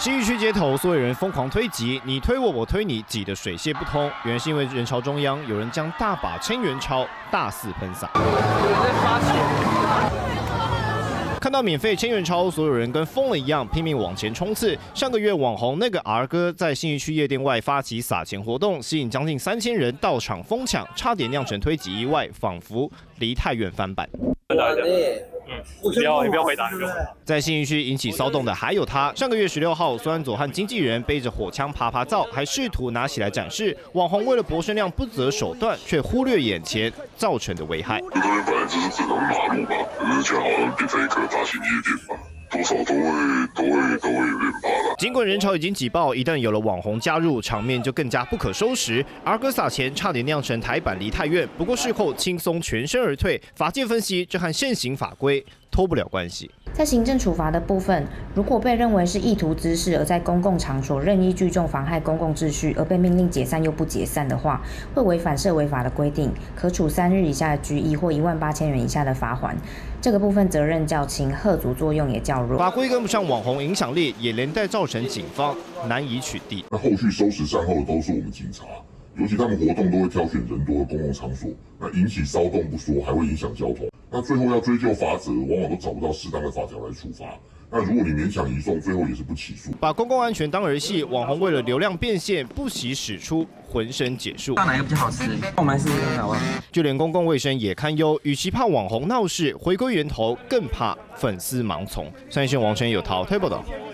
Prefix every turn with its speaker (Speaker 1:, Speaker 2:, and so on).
Speaker 1: 新义区街头，所有人疯狂推挤，你推我，我推你，挤得水泄不通。原来是因为人潮中央有人将大把千元钞大肆喷洒。看到免费千元钞，所有人跟疯了一样拼命往前冲刺。上个月网红那个 R 哥在信义区夜店外发起撒钱活动，吸引将近三千人到场疯抢，差点酿成推挤意外，仿佛离太远翻版。
Speaker 2: 不要，你不要回答。
Speaker 1: 在信义区引起骚动的还有他。上个月十六号，孙安佐和经纪人背着火枪爬爬灶，还试图拿起来展示。网红为了博声量不择手段，却忽略眼前造成的危害。
Speaker 3: 这边本来就是正常马路吧，可是恰好变成一个大型夜店吧，多少都会都会都会有点怕了。
Speaker 1: 尽管人潮已经挤爆，一旦有了网红加入，场面就更加不可收拾。儿哥撒钱差点酿成台版梨泰院，不过事后轻松全身而退。法界分析，这和现行法规脱不了关系。
Speaker 4: 在行政处罚的部分，如果被认为是意图滋事而在公共场所任意聚众妨害公共秩序，而被命令解散又不解散的话，会违反涉违法的规定，可处三日以下的拘役或一万八千元以下的罚款。这个部分责任较轻，贺阻作用也较弱。
Speaker 1: 法规跟不上网红影响力，也连带造成警方难以取缔。
Speaker 3: 那后续收拾善后的都是我们警察，尤其他们活动都会挑选人多的公共场所，那引起骚动不说，还会影响交通。那最后要追究法则，往往都找不到适当的法条来处罚。那如果你勉强移送，最后也是不起诉。
Speaker 1: 把公共安全当儿戏，网红为了流量变现，不惜使出浑身解数。
Speaker 5: 哪个比较好吃？我们还是好啊。
Speaker 1: 就连公共卫生也堪忧，与其怕网红闹事回归源头，更怕粉丝盲从。三线王晨有逃推报道。